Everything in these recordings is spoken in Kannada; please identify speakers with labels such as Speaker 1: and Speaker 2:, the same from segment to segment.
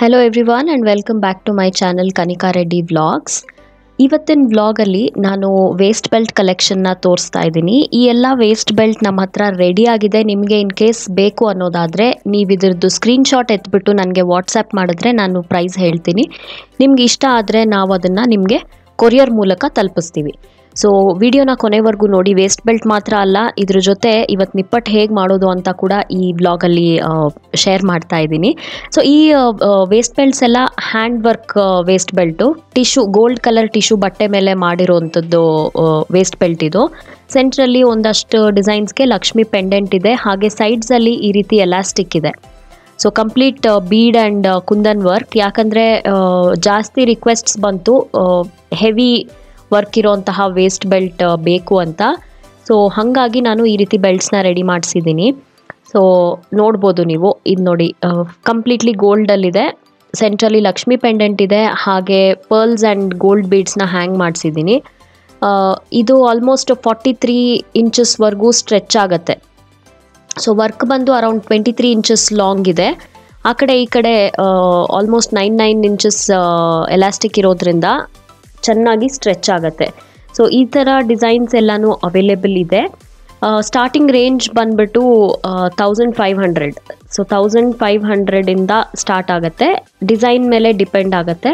Speaker 1: Hello everyone and welcome back to my channel Kanika Reddy vlogs ಇವತ್ತಿನ ವ್ಲಾಗಲ್ಲಿ ನಾನು ವೇಸ್ಟ್ ಬೆಲ್ಟ್ ಕಲೆಕ್ಷನ್ನ ತೋರಿಸ್ತಾ ಇದ್ದೀನಿ. ಈ ಎಲ್ಲ ವೇಸ್ಟ್ ಬೆಲ್ಟ್ ನಮ್ಮ ಹತ್ರ ರೆಡಿ ಆಗಿದೆ. ನಿಮಗೆ ಇನ್ ಕೇಸ್ ಬೇಕು ಅನ್ನೋದಾದರೆ ನೀವು ಇದ್ರದ್ದು ಸ್ಕ್ರೀನ್ಶಾಟ್ ಎತ್ಬಿಟ್ಟು ನನಗೆ ವಾಟ್ಸಪ್ ಮಾಡಿದ್ರೆ ನಾನು ಪ್ರೈಸ್ ಹೇಳ್ತೀನಿ. ನಿಮ್ಗೆ ಇಷ್ಟ ಆದರೆ ನಾವು ಅದನ್ನು ನಿಮಗೆ ಕೊರಿಯರ್ ಮೂಲಕ ತಲುಪಿಸ್ತೀವಿ. ಸೊ ವಿಡಿಯೋನ ಕೊನೆವರೆಗೂ ನೋಡಿ ವೇಸ್ಟ್ ಬೆಲ್ಟ್ ಮಾತ್ರ ಅಲ್ಲ, ಇದ್ರ ಜೊತೆ ಇವತ್ತು ನಿಪ್ಪಟ್ಟು ಹೇಗೆ ಮಾಡೋದು ಅಂತ ಕೂಡ ಈ ಬ್ಲಾಗಲ್ಲಿ ಶೇರ್ ಮಾಡ್ತಾ ಇದ್ದೀನಿ. ಸೊ ಈ ವೇಸ್ಟ್ ಬೆಲ್ಟ್ಸ್ ಎಲ್ಲ hand work waist belt tissue gold colour tissue ಬಟ್ಟೆ ಮೇಲೆ ಮಾಡಿರೋವಂಥದ್ದು ವೇಸ್ಟ್ ಬೆಲ್ಟ್ ಇದು. ಸೆಂಟ್ರಲ್ಲಿ ಒಂದಷ್ಟು ಡಿಸೈನ್ಸ್ಗೆ ಲಕ್ಷ್ಮಿ ಪೆಂಡೆಂಟ್ ಇದೆ, ಹಾಗೆ ಸೈಡ್ಸಲ್ಲಿ ಈ ರೀತಿ ಎಲಾಸ್ಟಿಕ್ ಇದೆ. So complete bead and kundan work ಯಾಕಂದರೆ ಜಾಸ್ತಿ ರಿಕ್ವೆಸ್ಟ್ಸ್ ಬಂತು ಹೆವಿ ವರ್ಕ್ ಇರೋಂತಹ ವೇಸ್ಟ್ ಬೆಲ್ಟ್ ಬೇಕು ಅಂತ. ಸೊ ಹಾಗಾಗಿ ನಾನು ಈ ರೀತಿ ಬೆಲ್ಟ್ಸ್ನ ರೆಡಿ ಮಾಡಿಸಿದ್ದೀನಿ. ಸೊ ನೋಡ್ಬೋದು ನೀವು. ಇದು ನೋಡಿ ಕಂಪ್ಲೀಟ್ಲಿ ಗೋಲ್ಡಲ್ಲಿದೆ ಸೆಂಟ್ರಲ್ಲಿ ಲಕ್ಷ್ಮಿ ಪೆಂಡೆಂಟ್ ಇದೆ. ಹಾಗೆ ಪರ್ಲ್ಸ್ ಆ್ಯಂಡ್ ಗೋಲ್ಡ್ ಬೀಡ್ಸ್ನ ಹ್ಯಾಂಗ್ ಮಾಡಿಸಿದ್ದೀನಿ. ಇದು ಆಲ್ಮೋಸ್ಟ್ ಫಾರ್ಟಿ ತ್ರೀ ಇಂಚಸ್ವರೆಗೂ ಸ್ಟ್ರೆಚ್ ಆಗುತ್ತೆ. ಸೊ ವರ್ಕ್ ಬಂದು around twenty three inches long ಇದೆ. ಆ ಕಡೆ ಈ ಕಡೆ almost nine nine inches elastic ಇರೋದ್ರಿಂದ ಚೆನ್ನಾಗಿ ಸ್ಟ್ರೆಚ್ ಆಗುತ್ತೆ. ಸೊ ಈ ಥರ ಡಿಸೈನ್ಸ್ ಎಲ್ಲನೂ ಅವೈಲೇಬಲ್ ಇದೆ. ಸ್ಟಾರ್ಟಿಂಗ್ ರೇಂಜ್ ಬಂದ್ಬಿಟ್ಟು thousand five hundred so thousand five ಹಂಡ್ರೆಡಿಂದ start ಆಗುತ್ತೆ. ಡಿಸೈನ್ ಮೇಲೆ ಡಿಪೆಂಡ್ ಆಗುತ್ತೆ.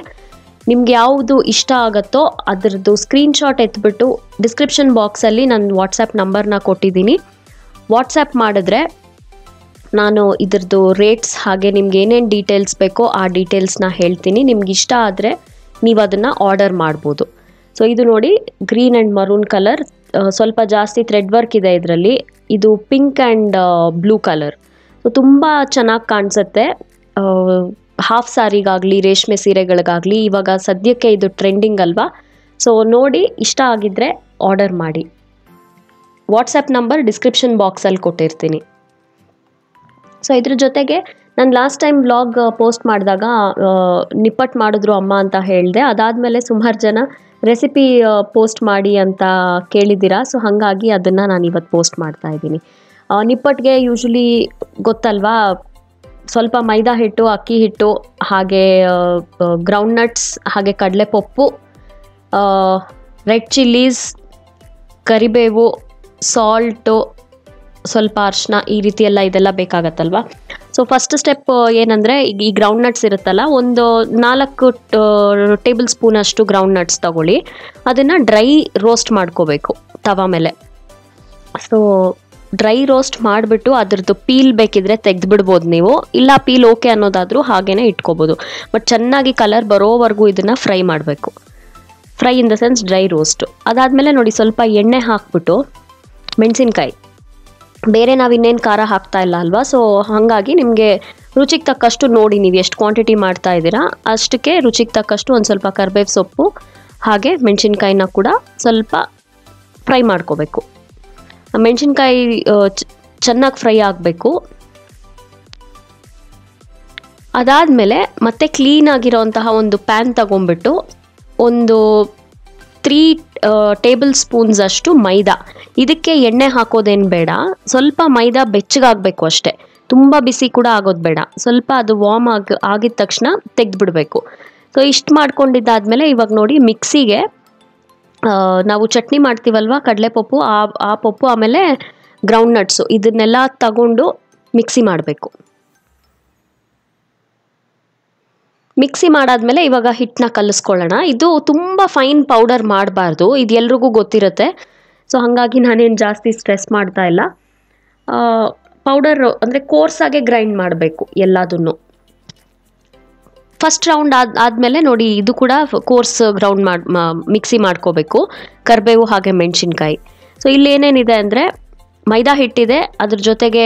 Speaker 1: ನಿಮ್ಗೆ ಯಾವುದು ಇಷ್ಟ ಆಗುತ್ತೋ ಅದರದ್ದು ಸ್ಕ್ರೀನ್ಶಾಟ್ ಎತ್ಬಿಟ್ಟು ಡಿಸ್ಕ್ರಿಪ್ಷನ್ ಬಾಕ್ಸಲ್ಲಿ ನಾನು ವಾಟ್ಸಪ್ ನಂಬರ್ನ ಕೊಟ್ಟಿದ್ದೀನಿ. ವಾಟ್ಸಪ್ ಮಾಡಿದ್ರೆ ನಾನು ಇದರದ್ದು ರೇಟ್ಸ್ ಹಾಗೆ ನಿಮ್ಗೆ ಏನೇನು ಡೀಟೇಲ್ಸ್ ಬೇಕೋ ಆ ಡೀಟೇಲ್ಸ್ನ ಹೇಳ್ತೀನಿ. ನಿಮ್ಗೆ ಇಷ್ಟ ಆದರೆ ನೀವು ಅದನ್ನು ಆರ್ಡರ್ ಮಾಡ್ಬೋದು. ಸೊ ಇದು ನೋಡಿ ಗ್ರೀನ್ ಆ್ಯಂಡ್ ಮರೂನ್ ಕಲರ್ ಸ್ವಲ್ಪ ಜಾಸ್ತಿ ಥ್ರೆಡ್ ವರ್ಕ್ ಇದೆ ಇದರಲ್ಲಿ. ಇದು pink and blue colour so ತುಂಬ ಚೆನ್ನಾಗಿ ಕಾಣಿಸುತ್ತೆ. ಹಾಫ್ ಸಾರಿಗಾಗಲಿ ರೇಷ್ಮೆ ಸೀರೆಗಳಿಗಾಗಲಿ ಇವಾಗ ಸದ್ಯಕ್ಕೆ ಇದು ಟ್ರೆಂಡಿಂಗ್ ಅಲ್ವಾ? ಸೊ ನೋಡಿ ಇಷ್ಟ ಆಗಿದ್ದರೆ ಆರ್ಡರ್ ಮಾಡಿ. ವಾಟ್ಸಪ್ ನಂಬರ್ ಡಿಸ್ಕ್ರಿಪ್ಷನ್ ಬಾಕ್ಸಲ್ಲಿ ಕೊಟ್ಟಿರ್ತೀನಿ. ಸೊ ಇದ್ರ ಜೊತೆಗೆ ನಾನು ಲಾಸ್ಟ್ ಟೈಮ್ ಬ್ಲಾಗ್ ಪೋಸ್ಟ್ ಮಾಡಿದಾಗ ನಿಪ್ಪಟ್ಟು ಮಾಡಿದ್ರು ಅಮ್ಮ ಅಂತ ಹೇಳಿದೆ. ಅದಾದಮೇಲೆ ಸುಮಾರು ಜನ ರೆಸಿಪಿ ಪೋಸ್ಟ್ ಮಾಡಿ ಅಂತ ಕೇಳಿದ್ದೀರಾ. ಸೊ ಹಾಗಾಗಿ ಅದನ್ನು ನಾನು ಇವತ್ತು ಪೋಸ್ಟ್ ಮಾಡ್ತಾ ಇದ್ದೀನಿ. ನಿಪ್ಪಟ್ಟಿಗೆ ಯೂಶ್ವಲಿ ಗೊತ್ತಲ್ವಾ? ಸ್ವಲ್ಪ ಮೈದಾ ಹಿಟ್ಟು, ಅಕ್ಕಿ ಹಿಟ್ಟು, ಹಾಗೆ ಗ್ರೌಂಡ್ ನಟ್ಸ್ ಹಾಗೆ ಕಡಲೆಪಪ್ಪು ರೆಡ್ ಚಿಲ್ಲೀಸ್ ಕರಿಬೇವು ಸಾಲ್ಟು ಸ್ವಲ್ಪ ಅರ್ಶಿನ ಈ ರೀತಿ ಎಲ್ಲ ಇದೆಲ್ಲ ಬೇಕಾಗತ್ತಲ್ವಾ? ಸೊ ಫಸ್ಟ್ ಸ್ಟೆಪ್ ಏನಂದರೆ ಈಗ ಈ ಗ್ರೌಂಡ್ ನಟ್ಸ್ ಇರುತ್ತಲ್ಲ, ಒಂದು ನಾಲ್ಕು ಟೇಬಲ್ ಸ್ಪೂನ್ ಅಷ್ಟು ಗ್ರೌಂಡ್ ನಟ್ಸ್ ತಗೊಳ್ಳಿ. ಅದನ್ನು ಡ್ರೈ ರೋಸ್ಟ್ ಮಾಡ್ಕೋಬೇಕು ತವ ಮೇಲೆ. ಸೊ ಡ್ರೈ ರೋಸ್ಟ್ ಮಾಡಿಬಿಟ್ಟು ಅದ್ರದ್ದು ಪೀಲ್ ಬೇಕಿದ್ರೆ ತೆಗೆದುಬಿಡ್ಬೋದು ನೀವು. ಇಲ್ಲ ಪೀಲ್ ಓಕೆ ಅನ್ನೋದಾದರೂ ಹಾಗೇ ಇಟ್ಕೋಬೋದು. ಬಟ್ ಚೆನ್ನಾಗಿ ಕಲರ್ ಬರೋವರೆಗೂ ಇದನ್ನು ಫ್ರೈ ಮಾಡಬೇಕು. Fry in the sense dry roast ಅದಾದಮೇಲೆ ನೋಡಿ, ಸ್ವಲ್ಪ ಎಣ್ಣೆ ಹಾಕ್ಬಿಟ್ಟು, ಮೆಣಸಿನ್ಕಾಯಿ. ಬೇರೆ ನಾವು ಇನ್ನೇನು ಖಾರ ಹಾಕ್ತಾ ಇಲ್ಲ ಅಲ್ವಾ? ಸೊ ಹಾಗಾಗಿ ನಿಮಗೆ ರುಚಿಗೆ ತಕ್ಕಷ್ಟು ನೋಡಿ ನೀವು ಎಷ್ಟು ಕ್ವಾಂಟಿಟಿ ಮಾಡ್ತಾ ಇದ್ದೀರಾ, ಅಷ್ಟಕ್ಕೆ ರುಚಿಗೆ ತಕ್ಕಷ್ಟು ಒಂದು ಸ್ವಲ್ಪ ಕರ್ಬೇವು ಸೊಪ್ಪು, ಹಾಗೆ ಮೆಣಸಿನ್ಕಾಯಿನ ಕೂಡ ಸ್ವಲ್ಪ ಫ್ರೈ ಮಾಡ್ಕೋಬೇಕು. ಮೆಣಸಿನ್ಕಾಯಿ ಚೆನ್ನಾಗಿ ಫ್ರೈ ಆಗಬೇಕು. ಅದಾದಮೇಲೆ ಮತ್ತೆ ಕ್ಲೀನ್ ಆಗಿರೋಂತಹ ಒಂದು ಪ್ಯಾನ್ ತಗೊಂಡ್ಬಿಟ್ಟು ಒಂದು ತ್ರೀ ಟೇಬಲ್ ಸ್ಪೂನ್ಸ್ ಅಷ್ಟು ಮೈದಾ. ಇದಕ್ಕೆ ಎಣ್ಣೆ ಹಾಕೋದೇನು ಬೇಡ. ಸ್ವಲ್ಪ ಮೈದಾ ಬೆಚ್ಚಗಾಗಬೇಕು ಅಷ್ಟೇ. ತುಂಬ ಬಿಸಿ ಕೂಡ ಆಗೋದು ಬೇಡ. ಸ್ವಲ್ಪ ಅದು ವಾರ್ಮ್ ಆಗಿ, ಆಗಿದ ತಕ್ಷಣ ತೆಗೆದುಬಿಡಬೇಕು. ಸೊ ಇಷ್ಟು ಮಾಡ್ಕೊಂಡಿದ್ದಾದಮೇಲೆ ಇವಾಗ ನೋಡಿ ಮಿಕ್ಸಿಗೆ ನಾವು ಚಟ್ನಿ ಮಾಡ್ತೀವಲ್ವ ಕಡಲೆಪಪ್ಪು, ಆ ಆ ಪಪ್ಪು ಆಮೇಲೆ ಗ್ರೌಂಡ್ ನಟ್ಸು ಇದನ್ನೆಲ್ಲ ತಗೊಂಡು ಮಿಕ್ಸಿ ಮಾಡಬೇಕು. ಮಿಕ್ಸಿ ಮಾಡಾದ್ಮೇಲೆ ಇವಾಗ ಹಿಟ್ಟನ್ನ ಕಲಿಸ್ಕೊಳ್ಳೋಣ. ಇದು ತುಂಬ ಫೈನ್ ಪೌಡರ್ ಮಾಡಬಾರ್ದು. ಇದು ಎಲ್ರಿಗೂ ಗೊತ್ತಿರುತ್ತೆ. ಸೊ ಹಾಗಾಗಿ ನಾನೇನು ಜಾಸ್ತಿ ಸ್ಟ್ರೆಸ್ ಮಾಡ್ತಾ ಇಲ್ಲ. ಪೌಡರ್ ಅಂದರೆ ಕೋರ್ಸಾಗೆ ಗ್ರೈಂಡ್ ಮಾಡಬೇಕು ಎಲ್ಲದನ್ನು. ಫಸ್ಟ್ ರೌಂಡ್ ಆದ, ಆದಮೇಲೆ ನೋಡಿ ಇದು ಕೂಡ ಕೋರ್ಸ್ ಗ್ರೌಂಡ್ ಮಾಡಿ ಮಿಕ್ಸಿ ಮಾಡ್ಕೋಬೇಕು. ಕರಿಬೇವು ಹಾಗೆ ಮೆಣಸಿನ್ಕಾಯಿ. ಸೊ ಇಲ್ಲಿ ಏನೇನಿದೆ ಅಂದರೆ ಮೈದಾ ಹಿಟ್ಟಿದೆ, ಅದ್ರ ಜೊತೆಗೆ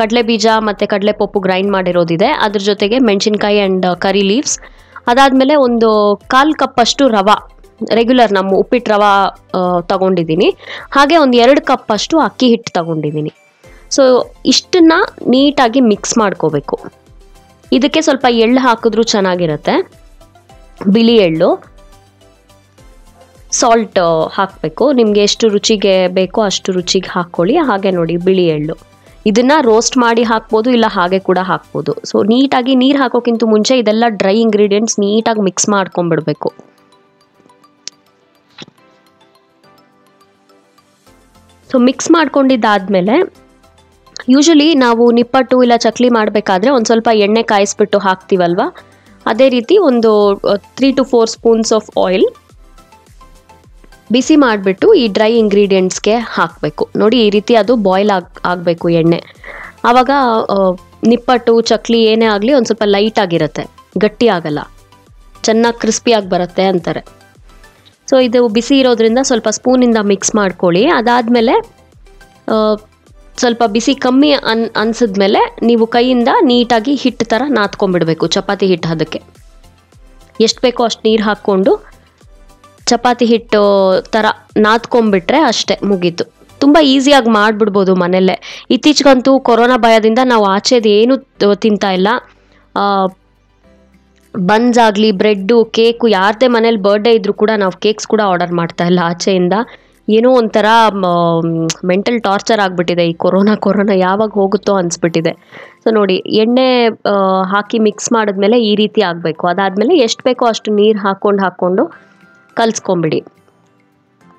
Speaker 1: ಕಡಲೆ ಬೀಜ ಮತ್ತು ಕಡಲೆ ಪಪ್ಪು ಗ್ರೈಂಡ್ ಮಾಡಿರೋದಿದೆ. ಅದ್ರ ಜೊತೆಗೆ ಮೆಣಸಿನ್ಕಾಯಿ ಆ್ಯಂಡ್ ಕರಿ ಲೀವ್ಸ್ ಅದಾದಮೇಲೆ ಒಂದು ಕಾಲು ಕಪ್ಪಷ್ಟು ರವಾ. ರೆಗ್ಯುಲರ್ ನಮ್ಮ ಉಪ್ಪಿಟ್ಟು ರವಾ ತಗೊಂಡಿದ್ದೀನಿ. ಹಾಗೆ ಒಂದು ಎರಡು ಕಪ್ ಅಷ್ಟು ಅಕ್ಕಿ ಹಿಟ್ಟು ತಗೊಂಡಿದ್ದೀನಿ. ಸೊ ಇಷ್ಟನ್ನ ನೀಟಾಗಿ ಮಿಕ್ಸ್ ಮಾಡ್ಕೋಬೇಕು. ಇದಕ್ಕೆ ಸ್ವಲ್ಪ ಎಳ್ಳು ಹಾಕಿದ್ರೂ ಚೆನ್ನಾಗಿರುತ್ತೆ. ಬಿಳಿ ಎಳ್ಳು ಸಾಲ್ಟ್ ಹಾಕಬೇಕು. ನಿಮಗೆ ಎಷ್ಟು ರುಚಿಗೆ ಬೇಕೋ ಅಷ್ಟು ರುಚಿಗೆ ಹಾಕ್ಕೊಳ್ಳಿ ಹಾಗೆ ನೋಡಿ ಬಿಳಿ ಎಳ್ಳು. ಇದನ್ನು ರೋಸ್ಟ್ ಮಾಡಿ ಹಾಕ್ಬೋದು, ಇಲ್ಲ ಹಾಗೆ ಕೂಡ ಹಾಕ್ಬೋದು. ಸೊ ನೀಟಾಗಿ ನೀರು ಹಾಕೋಕ್ಕಿಂತ ಮುಂಚೆ ಇದೆಲ್ಲ ಡ್ರೈ ಇಂಗ್ರೀಡಿಯೆಂಟ್ಸ್ ನೀಟಾಗಿ ಮಿಕ್ಸ್ ಮಾಡ್ಕೊಂಬಿಡ್ಬೇಕು ಸೊ ಮಿಕ್ಸ್ ಮಾಡ್ಕೊಂಡಿದ್ದಾದಮೇಲೆ ಯೂಶಲಿ ನಾವು ನಿಪ್ಪಟ್ಟು ಇಲ್ಲ ಚಕ್ಲಿ ಮಾಡಬೇಕಾದ್ರೆ ಒಂದು ಸ್ವಲ್ಪ ಎಣ್ಣೆ ಕಾಯಿಸ್ಬಿಟ್ಟು ಹಾಕ್ತೀವಲ್ವ? ಅದೇ ರೀತಿ ಒಂದು three to four spoons of oil ಬಿಸಿ ಮಾಡಿಬಿಟ್ಟು ಈ ಡ್ರೈ ಇಂಗ್ರೀಡಿಯೆಂಟ್ಸ್ಗೆ ಹಾಕಬೇಕು. ನೋಡಿ, ಈ ರೀತಿ ಅದು ಬಾಯ್ಲ್ ಆಗಿ, ಆಗಬೇಕು ಎಣ್ಣೆ. ಆವಾಗ ನಿಪ್ಪಟ್ಟು, ಚಕ್ಲಿ ಏನೇ ಆಗಲಿ ಒಂದು ಸ್ವಲ್ಪ ಲೈಟ್ ಆಗಿರುತ್ತೆ. ಗಟ್ಟಿ ಆಗಲ್ಲ. ಚೆನ್ನಾಗಿ ಕ್ರಿಸ್ಪಿಯಾಗಿ ಬರುತ್ತೆ ಅಂತಾರೆ. ಸೊ ಇದು ಬಿಸಿ ಇರೋದ್ರಿಂದ ಸ್ವಲ್ಪ ಸ್ಪೂನಿಂದ ಮಿಕ್ಸ್ ಮಾಡ್ಕೊಳ್ಳಿ. ಅದಾದಮೇಲೆ ಸ್ವಲ್ಪ ಬಿಸಿ ಕಮ್ಮಿ ಅನ್, ಅನ್ಸಿದ್ಮೇಲೆ ನೀವು ಕೈಯಿಂದ ನೀಟಾಗಿ ಹಿಟ್ಟು ಥರ ನಾದ್ಕೊಂಡ್ಬಿಡಬೇಕು ಚಪಾತಿ ಹಿಟ್ಟು ಅದಕ್ಕೆ ಎಷ್ಟು ಬೇಕೋ ಅಷ್ಟು ನೀರು ಹಾಕ್ಕೊಂಡು ಚಪಾತಿ ಹಿಟ್ಟು ಥರ ನಾದ್ಕೊಂಡ್ಬಿಟ್ರೆ ಅಷ್ಟೇ ಮುಗೀತು. ತುಂಬ ಈಸಿಯಾಗಿ ಮಾಡಿಬಿಡ್ಬೋದು ಮನೆಯಲ್ಲೇ. ಇತ್ತೀಚೆಗಂತೂ ಕೊರೋನಾ ಭಯದಿಂದ ನಾವು ಆಚೆದು ಏನು ತಿಂತಾ ಇಲ್ಲ. ಬನ್ಸ್ ಆಗಲಿ ಬ್ರೆಡ್ಡು ಕೇಕು ಯಾರದೇ ಮನೇಲಿ ಬರ್ಡೇ ಇದ್ರೂ ಕೂಡ ನಾವು ಕೇಕ್ಸ್ ಕೂಡ ಆರ್ಡರ್ ಮಾಡ್ತಾ ಇಲ್ಲ. ಆಚೆಯಿಂದ ಏನೋ ಒಂಥರ ಮೆಂಟಲ್ ಟಾರ್ಚರ್ ಆಗಿಬಿಟ್ಟಿದೆ. ಈ ಕೊರೋನಾ ಕೊರೋನಾ ಯಾವಾಗ ಹೋಗುತ್ತೋ ಅನಿಸ್ಬಿಟ್ಟಿದೆ. ಸೊ ನೋಡಿ, ಎಣ್ಣೆ ಹಾಕಿ ಮಿಕ್ಸ್ ಮಾಡಿದ್ಮೇಲೆ ಈ ರೀತಿ ಆಗಬೇಕು. ಅದಾದಮೇಲೆ ಎಷ್ಟು ಬೇಕೋ ಅಷ್ಟು ನೀರು ಹಾಕ್ಕೊಂಡು ಹಾಕ್ಕೊಂಡು ಕಲಿಸ್ಕೊಂಬಿಡಿ.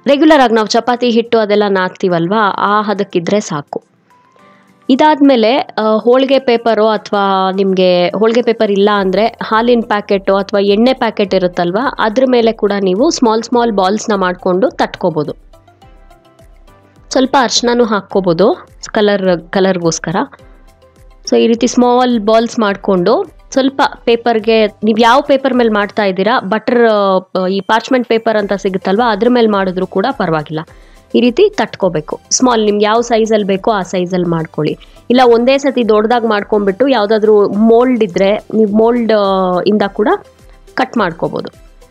Speaker 1: ರೆಗ್ಯುಲರ್ ಆಗಿ ನಾವು ಚಪಾತಿ, ಹಿಟ್ಟು ಅದೆಲ್ಲ ನಾದ್ತೀವಲ್ವಾ? ಆ ಹದಕ್ಕಿದ್ರೆ ಸಾಕು. ಇದಾದಮೇಲೆ ಹೋಳಿಗೆ ಪೇಪರು ಅಥವಾ ನಿಮಗೆ ಹೋಳಿಗೆ ಪೇಪರ್ ಇಲ್ಲ ಅಂದರೆ ಹಾಲಿನ ಪ್ಯಾಕೆಟು ಅಥವಾ ಎಣ್ಣೆ ಪ್ಯಾಕೆಟ್ ಇರುತ್ತಲ್ವಾ, ಅದ್ರ ಮೇಲೆ ಕೂಡ ನೀವು ಸ್ಮಾಲ್ ಸ್ಮಾಲ್ ಬಾಲ್ಸ್ನ ಮಾಡಿಕೊಂಡು ತಟ್ಕೋಬೋದು. ಸ್ವಲ್ಪ ಅರ್ಶಿನೂ ಹಾಕ್ಕೋಬೋದು, ಕಲರ್, ಕಲರ್ಗೋಸ್ಕರ. ಸೊ, ಈ ರೀತಿ ಸ್ಮಾಲ್ ಬಾಲ್ಸ್ ಮಾಡಿಕೊಂಡು ಸ್ವಲ್ಪ ಪೇಪರ್ಗೆ, ನೀವು ಯಾವ ಪೇಪರ್ ಮೇಲೆ ಮಾಡ್ತಾ ಇದ್ದೀರಾ, ಬಟರ್ ಈ ಪಾರ್ಚ್ಮೆಂಟ್ ಪೇಪರ್ ಅಂತ ಸಿಗುತ್ತಲ್ವ, ಅದ್ರ ಮೇಲೆ ಮಾಡಿದ್ರು ಕೂಡ ಪರವಾಗಿಲ್ಲ. ಈ ರೀತಿ ತಟ್ಕೋಬೇಕು. ಸ್ಮಾಲ್ ನಿಮ್ಗೆ ಯಾವ ಸೈಜಲ್ಲಿ ಬೇಕೋ ಆ ಸೈಜಲ್ಲಿ ಮಾಡ್ಕೊಳ್ಳಿ. ಇಲ್ಲ, ಒಂದೇ ಸತಿ ದೊಡ್ಡದಾಗಿ ಮಾಡ್ಕೊಂಡ್ಬಿಟ್ಟು ಯಾವುದಾದ್ರೂ ಮೋಲ್ಡ್ ಇದ್ದರೆ ನೀವು ಮೋಲ್ಡ್ ಇಂದ ಕೂಡ ಕಟ್ ಮಾಡ್ಕೋಬೋದು.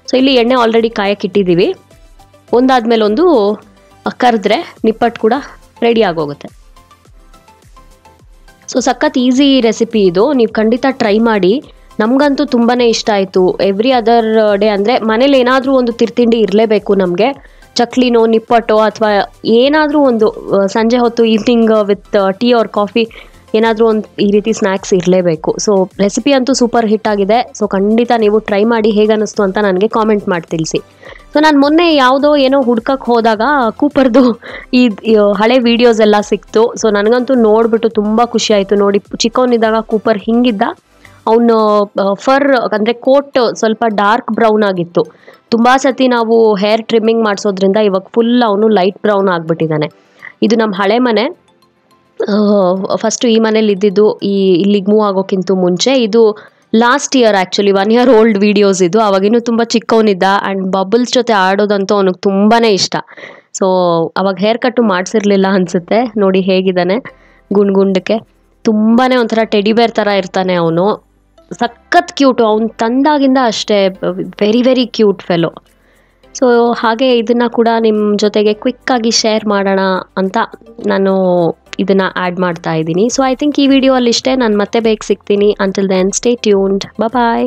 Speaker 1: ಸೊ ಇಲ್ಲಿ ಎಣ್ಣೆ ಆಲ್ರೆಡಿ ಕಾಯಕ್ಕೆ ಇಟ್ಟಿದ್ದೀವಿ. ಒಂದಾದ್ಮೇಲೆ ಒಂದು ಕರೆದ್ರೆ ನಿಪ್ಪಟ್ಟು ಕೂಡ ರೆಡಿ ಆಗೋಗುತ್ತೆ. ಸೊ ಸಖತ್ ಈಸಿ ರೆಸಿಪಿ ಇದು. ನೀವು ಖಂಡಿತ ಟ್ರೈ ಮಾಡಿ. ನಮಗಂತೂ ತುಂಬಾ ಇಷ್ಟ ಆಯಿತು. ಎವ್ರಿ ಅದರ್ ಡೇ ಅಂದರೆ ಮನೇಲಿ ಏನಾದರೂ ಒಂದು ತಿರ್ತಿಂಡಿ ಇರಲೇಬೇಕು ನಮಗೆ. ಚಕ್ಲಿನೋ ನಿಪ್ಪಟ್ಟೋ ಅಥವಾ ಏನಾದರೂ ಒಂದು ಸಂಜೆ ಹೊತ್ತು evening with tea or coffee ಏನಾದರೂ ಒಂದು ಈ ರೀತಿ ಸ್ನ್ಯಾಕ್ಸ್ ಇರಲೇಬೇಕು. ಸೊ ರೆಸಿಪಿ ಅಂತೂ ಸೂಪರ್ ಹಿಟ್ ಆಗಿದೆ. ಸೊ ಖಂಡಿತ ನೀವು ಟ್ರೈ ಮಾಡಿ ಹೇಗೆ ಅನ್ನಿಸ್ತು ಅಂತ ನನಗೆ ಕಾಮೆಂಟ್ ಮಾಡಿ ತಿಳಿಸಿ. ಸೊ ನಾನು ಮೊನ್ನೆ ಯಾವುದೋ ಏನೋ ಹುಡ್ಕಕ್ಕೆ ಹೋದಾಗ ಕೂಪರ್ದು ಈ ಈ, ಹಳೆ ವೀಡಿಯೋಸ್ ಎಲ್ಲ ಸಿಕ್ತು. ಸೊ ನನಗಂತೂ ನೋಡಿಬಿಟ್ಟು ತುಂಬ ಖುಷಿ ಆಯಿತು. ನೋಡಿ, ಚಿಕ್ಕವನಿದ್ದಾಗ ಕೂಪರ್ ಹಿಂಗಿದ್ದ. ಅವನು ಫರ್ ಅಂದರೆ ಕೋಟ್ ಸ್ವಲ್ಪ ಡಾರ್ಕ್ ಬ್ರೌನ್ ಆಗಿತ್ತು. ತುಂಬ ಸತಿ ನಾವು ಹೇರ್ ಟ್ರಿಮ್ಮಿಂಗ್ ಮಾಡಿಸೋದ್ರಿಂದ ಇವಾಗ ಫುಲ್ ಅವನು ಲೈಟ್ ಬ್ರೌನ್ ಆಗಿಬಿಟ್ಟಿದ್ದಾನೆ ಇದು ನಮ್ಮ ಹಳೆ ಮನೆ. ಫಸ್ಟು ಈ ಮನೇಲಿ ಇದ್ದಿದ್ದು ಈ ಇಲ್ಲಿಗೆ ಮೂವ್ ಆಗೋಕ್ಕಿಂತ ಮುಂಚೆ ಇದು last year actually one year old videos ಇದು. ಅವಾಗಿನ್ನೂ ತುಂಬ ಚಿಕ್ಕವನಿದ್ದ ಆ್ಯಂಡ್ ಬಬಲ್ಸ್ ಜೊತೆ ಆಡೋದಂತೂ ಅವನಿಗೆ ತುಂಬಾ ಇಷ್ಟ. ಸೊ ಅವಾಗ ಹೇರ್ ಕಟ್ಟು ಮಾಡಿಸಿರ್ಲಿಲ್ಲ ಅನಿಸುತ್ತೆ. ನೋಡಿ ಹೇಗಿದ್ದಾನೆ ಗುಂಡ್ ಗುಂಡಕ್ಕೆ ತುಂಬಾ ಒಂಥರ ಟೆಡಿಬೇರ್ ಥರ ಇರ್ತಾನೆ ಅವನು. ಸಖತ್ ಕ್ಯೂಟು ಅವ್ನು ತಂದಾಗಿಂದ ಅಷ್ಟೇ very very cute fellow so ಹಾಗೆ ಇದನ್ನು ಕೂಡ ನಿಮ್ಮ ಜೊತೆಗೆ ಕ್ವಿಕ್ಕಾಗಿ ಶೇರ್ ಮಾಡೋಣ ಅಂತ ನಾನು ಇದನ್ನು ಆ್ಯಡ್ ಮಾಡ್ತಾ ಇದ್ದೀನಿ. ಸೊ ಐ ಥಿಂಕ್ ಈ ವಿಡಿಯೋ ಅಲ್ಲಿ ಇಷ್ಟೇ ನಾನು ಮತ್ತೆ ಬೇಗ ಸಿಗ್ತೀನಿ. Until then stay tuned bye